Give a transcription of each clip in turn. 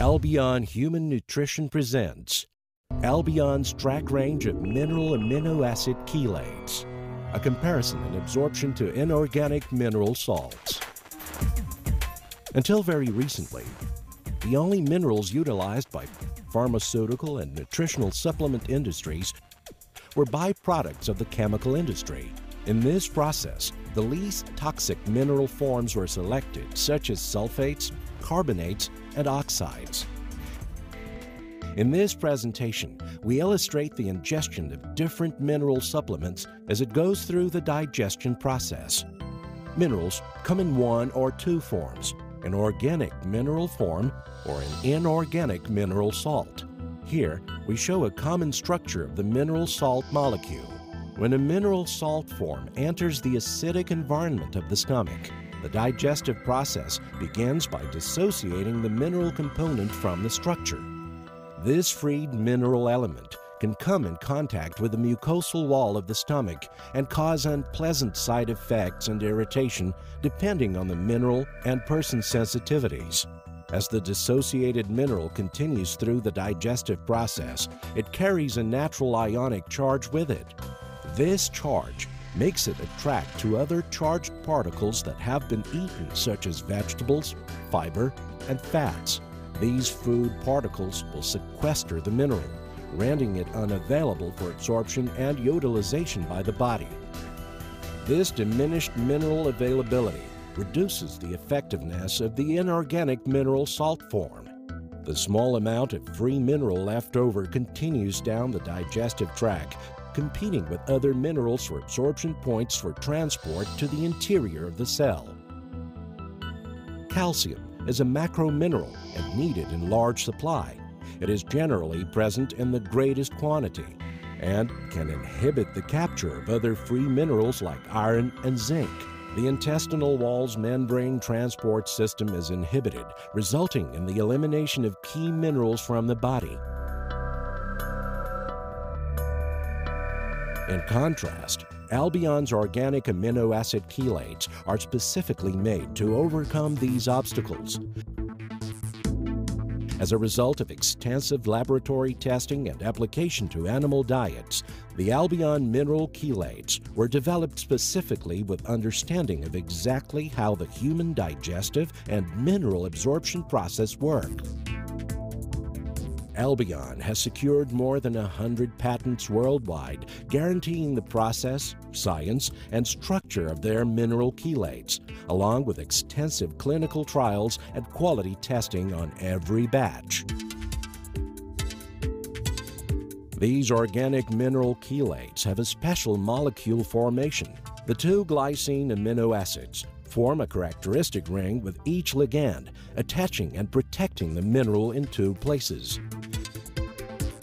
Albion Human Nutrition presents Albion's TRAACS range of mineral amino acid chelates, a comparison in absorption to inorganic mineral salts. Until very recently, the only minerals utilized by pharmaceutical and nutritional supplement industries were byproducts of the chemical industry. In this process, the least toxic mineral forms were selected, such as sulfates, carbonates, and oxides. In this presentation, we illustrate the ingestion of different mineral supplements as it goes through the digestion process. Minerals come in one or two forms, an organic mineral form or an inorganic mineral salt. Here, we show a common structure of the mineral salt molecule. When a mineral salt form enters the acidic environment of the stomach, the digestive process begins by dissociating the mineral component from the structure. This freed mineral element can come in contact with the mucosal wall of the stomach and cause unpleasant side effects and irritation depending on the mineral and person sensitivities. As the dissociated mineral continues through the digestive process, it carries a natural ionic charge with it. This charge makes it attract to other charged particles that have been eaten, such as vegetables, fiber, and fats. These food particles will sequester the mineral, rendering it unavailable for absorption and utilization by the body. This diminished mineral availability reduces the effectiveness of the inorganic mineral salt form. The small amount of free mineral left over continues down the digestive tract competing with other minerals for absorption points for transport to the interior of the cell. Calcium is a macromineral and needed in large supply. It is generally present in the greatest quantity and can inhibit the capture of other free minerals like iron and zinc. The intestinal wall's membrane transport system is inhibited, resulting in the elimination of key minerals from the body. In contrast, Albion's organic amino acid chelates are specifically made to overcome these obstacles. As a result of extensive laboratory testing and application to animal diets, the Albion mineral chelates were developed specifically with understanding of exactly how the human digestive and mineral absorption process work. Albion has secured more than 100 patents worldwide, guaranteeing the process, science, and structure of their mineral chelates, along with extensive clinical trials and quality testing on every batch. These organic mineral chelates have a special molecule formation. The two glycine amino acids form a characteristic ring with each ligand, attaching and protecting the mineral in two places.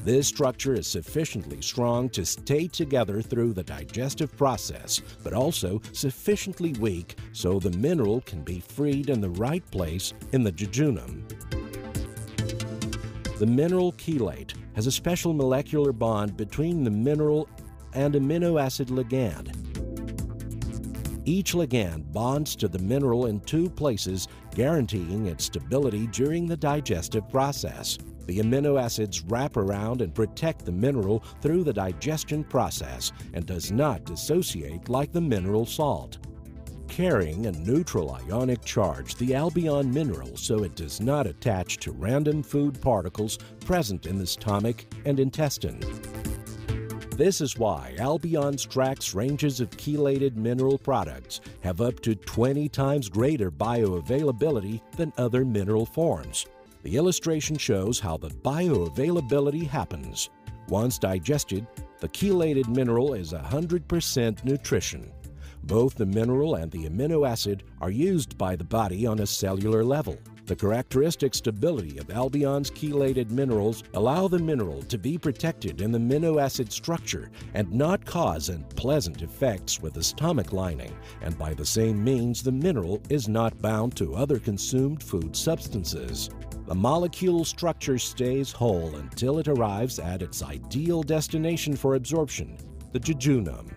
This structure is sufficiently strong to stay together through the digestive process, but also sufficiently weak so the mineral can be freed in the right place in the jejunum. The mineral chelate has a special molecular bond between the mineral and amino acid ligand. Each ligand bonds to the mineral in two places, guaranteeing its stability during the digestive process. The amino acids wrap around and protect the mineral through the digestion process and does not dissociate like the mineral salt. Carrying a neutral ionic charge, the Albion mineral so it does not attach to random food particles present in the stomach and intestine. This is why Albion's TRAACS ranges of chelated mineral products have up to 20 times greater bioavailability than other mineral forms. The illustration shows how the bioavailability happens. Once digested, the chelated mineral is 100% nutrition. Both the mineral and the amino acid are used by the body on a cellular level. The characteristic stability of Albion's chelated minerals allow the mineral to be protected in the amino acid structure and not cause unpleasant effects with the stomach lining, and by the same means the mineral is not bound to other consumed food substances. The molecule structure stays whole until it arrives at its ideal destination for absorption, the jejunum.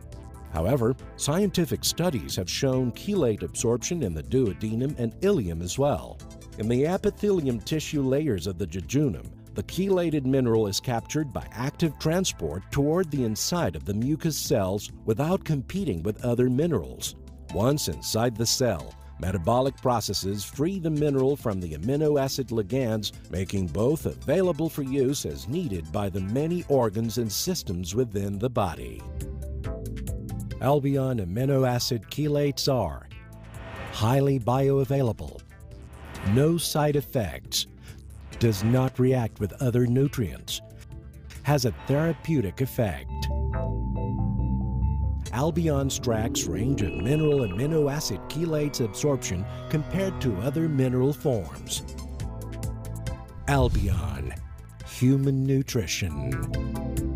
However, scientific studies have shown chelate absorption in the duodenum and ileum as well. In the epithelium tissue layers of the jejunum, the chelated mineral is captured by active transport toward the inside of the mucous cells without competing with other minerals. Once inside the cell, metabolic processes free the mineral from the amino acid ligands, making both available for use as needed by the many organs and systems within the body. Albion amino acid chelates are highly bioavailable, no side effects, does not react with other nutrients, has a therapeutic effect. Albion's TRAACS range of mineral and amino acid chelates absorption compared to other mineral forms. Albion, human nutrition.